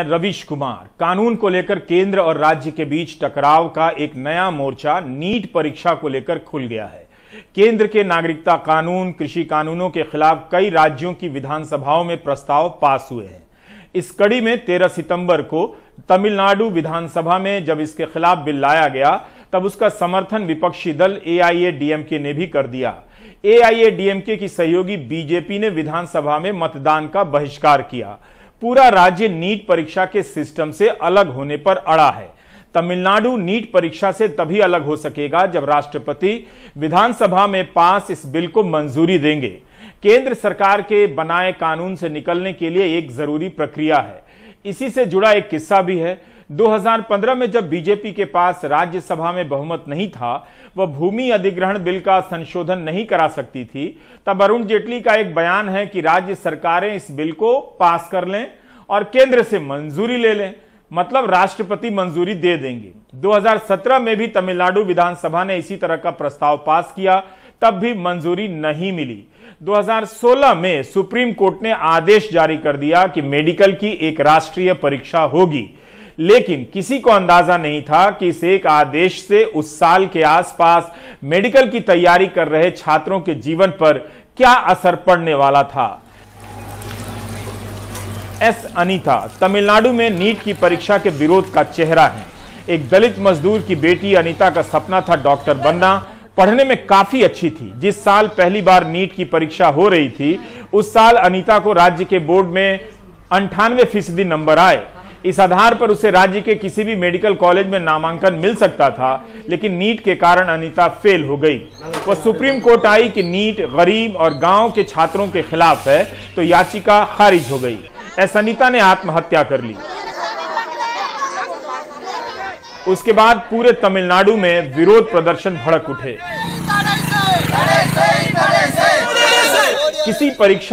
रविश कुमार, कानून को लेकर केंद्र और राज्य के बीच टकराव का एक नया मोर्चा नीट परीक्षा को लेकर खुल गया है। केंद्र के नागरिकता कानून, कृषि कानूनों के खिलाफ कई राज्यों की विधानसभाओं में प्रस्ताव पास हुए हैं। इस कड़ी में 13 सितंबर को तमिलनाडु विधानसभा में जब इसके खिलाफ बिल लाया गया, तब उसका समर्थन विपक्षी दल एआईएडीएमके ने भी कर दिया। एआईएडीएमके की सहयोगी बीजेपी ने विधानसभा में मतदान का बहिष्कार किया। पूरा राज्य नीट परीक्षा के सिस्टम से अलग होने पर अड़ा है। तमिलनाडु नीट परीक्षा से तभी अलग हो सकेगा जब राष्ट्रपति विधानसभा में पास इस बिल को मंजूरी देंगे। केंद्र सरकार के बनाए कानून से निकलने के लिए एक ज़रूरी प्रक्रिया है। इसी से जुड़ा एक किस्सा भी है। 2015 में जब बीजेपी के पास राज्यसभा में बहुमत नहीं था, वह भूमि अधिग्रहण बिल का संशोधन नहीं करा सकती थी। तब अरुण जेटली का एक बयान है कि राज्य सरकारें इस बिल को पास कर लें और केंद्र से मंजूरी ले लें मतलब राष्ट्रपति मंजूरी दे देंगे। 2017 में भी तमिलनाडु विधानसभा ने इसी तरह का प्रस्ताव पास किया, तब भी मंजूरी नहीं मिली। 2016 में सुप्रीम कोर्ट ने आदेश जारी कर दिया कि मेडिकल की एक राष्ट्रीय परीक्षा होगी। लेकिन किसी को अंदाज़ा नहीं था कि इस एक आदेश से उस साल के आसपास मेडिकल की तैयारी कर रहे छात्रों के जीवन पर क्या असर पड़ने वाला था। एस अनीता, तमिलनाडु में नीट की परीक्षा के विरोध का चेहरा है। एक दलित मजदूर की बेटी अनीता का सपना था डॉक्टर बनना। पढ़ने में काफ़ी अच्छी थी। जिस साल पहली बार नीट की परीक्षा हो रही थी, उस साल अनीता को राज्य के बोर्ड में अंठानवे फ़ीसदी नंबर आए। इस आधार पर उसे राज्य के किसी भी मेडिकल कॉलेज में नामांकन मिल सकता था, लेकिन नीट के कारण अनिता फेल हो गई। वह सुप्रीम कोर्ट आई कि नीट गरीब और गाँव के छात्रों के खिलाफ है तो याचिका खारिज हो गई। एस अनिता ने आत्महत्या कर ली। उसके बाद पूरे तमिलनाडु में विरोध प्रदर्शन भड़क उठे। किसी परीक्षा